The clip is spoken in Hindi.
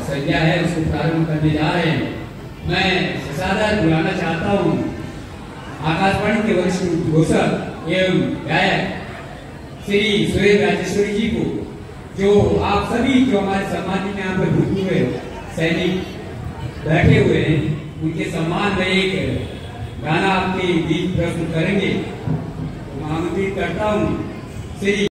संध्या है, उसको प्रारंभ करने जा रहे हैं। मैं सादर बुलाना चाहता हूँ। आकाशवाणी के वरिष्ठ घोषक एवं गायक श्री सुरेश राजेश्वरी जी को, जो आप सभी जो हमारे सम्मानित यहाँ पर भूतपूर्व सैनिक बैठे हुए हैं, उनके सम्मान में एक गाना आपके बीच प्रस्तुत करेंगे। आमंत्रित करता हूँ। श्री